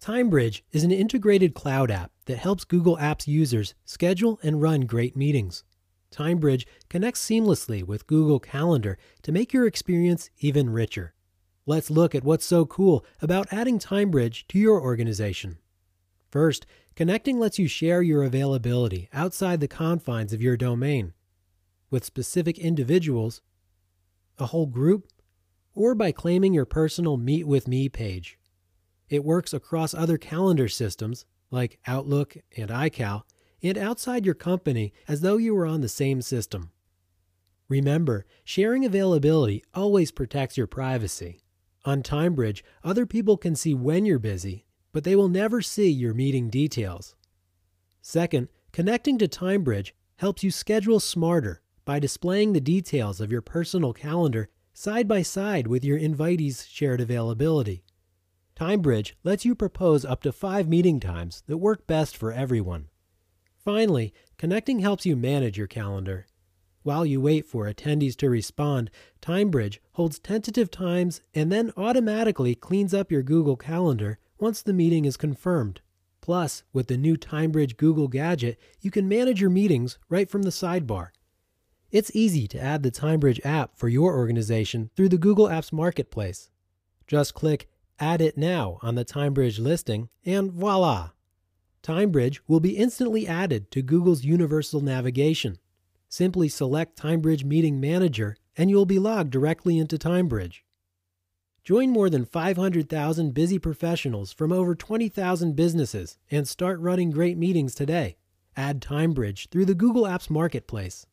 TimeBridge is an integrated cloud app that helps Google Apps users schedule and run great meetings. TimeBridge connects seamlessly with Google Calendar to make your experience even richer. Let's look at what's so cool about adding TimeBridge to your organization. First, connecting lets you share your availability outside the confines of your domain with specific individuals, a whole group, or by claiming your personal Meet with Me page. It works across other calendar systems like Outlook and iCal and outside your company as though you were on the same system. Remember, sharing availability always protects your privacy. On TimeBridge, other people can see when you're busy, but they will never see your meeting details. Second, connecting to TimeBridge helps you schedule smarter by displaying the details of your personal calendar side by side with your invitees' shared availability. TimeBridge lets you propose up to five meeting times that work best for everyone. Finally, connecting helps you manage your calendar. While you wait for attendees to respond, TimeBridge holds tentative times and then automatically cleans up your Google Calendar once the meeting is confirmed. Plus, with the new TimeBridge Google Gadget, you can manage your meetings right from the sidebar. It's easy to add the TimeBridge app for your organization through the Google Apps Marketplace. Just click Add it now on the TimeBridge listing, and voila! TimeBridge will be instantly added to Google's Universal Navigation. Simply select TimeBridge Meeting Manager and you'll be logged directly into TimeBridge. Join more than 500,000 busy professionals from over 20,000 businesses and start running great meetings today. Add TimeBridge through the Google Apps Marketplace.